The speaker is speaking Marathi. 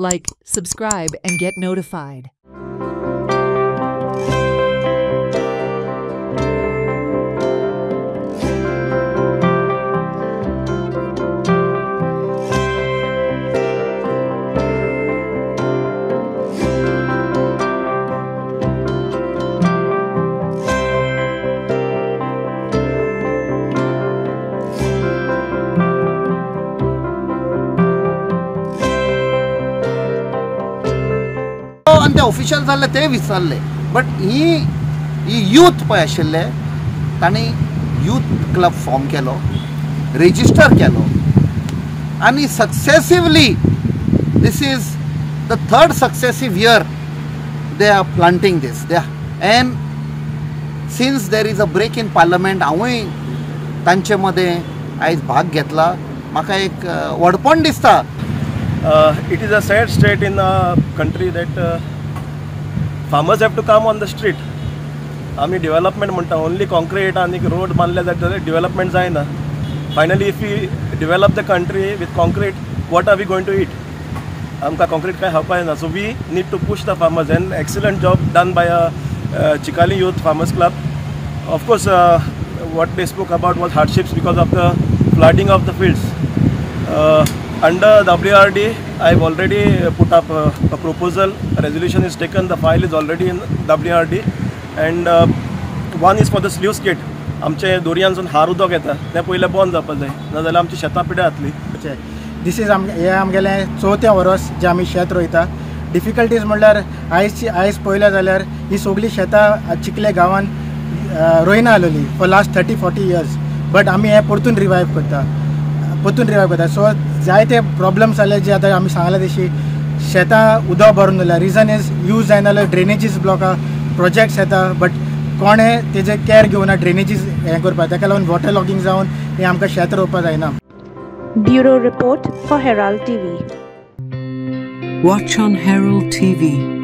Like, subscribe, and get notified. आनी ते ऑफिशियल जाल्ले ते विसरले बट ही ही यूथ पळय आशिल्ले तांणी यूथ क्लब फॉर्म केलो रेजिस्टर केलो. आनी successively this is the third successive year they are planting this they and since there is a break in parliament हांवूय तांचे मदें आयज भाग घेतला. म्हाका एक व्हडपण दिसता. It is a sad state in a country that farmers have to come on the street आमी street. आम्ही डेव्हलपमेंट म्हणटा ओन्ली कॉन्क्रीट आनी रोड बांदले जाल्यार डेव्हलपमेंट जायना finally if you develop the country with concrete what are we going to eat आमकां कॉन्क्रीट काय खावपा येना so we need to push the farmers an excellent job done by a Chicalim youth farmers club of course what they spoke about was hardships because of the flooding of the fields Under WRD, I've already put up a, a proposal. A resolution is taken. The file is already in WRD, and uh, one is for the sluice gate. आमचे दोरयांसून हार उदक येता तें पयलें बंद जावपाक जाय नाजाल्यार आमची शेतां पिड्यार जातली दीस इज आम हें आमगेलें चवथें वर्स जें आमी शेत रोयता. डिफिकल्टीज म्हणल्यार आयज आयज पळयलें जाल्यार ही सगळीं शेतां चिकले गांवान रोयना आसलेलीं for last thirty forty years but आमी हें परतून रिवायव करता. परतून रिवायव करता सो जायते प्रॉब्लम्स जाले जे आतां आमी सांगले तशी शेतां उदक भरून उरल्या रिजन इज यूज जायना जाल्यार ड्रेनेजीस ब्लॉक आहा प्रोजेक्ट्स येता बट कोणें तेजे कॅर घेवना ड्रेनेजीस हें करपाक ताका लागून वॉटर लॉगिंग जावन हें आमकां शेत रोवपाक जायना. Bureau Report for Herald TV. Watch on Herald TV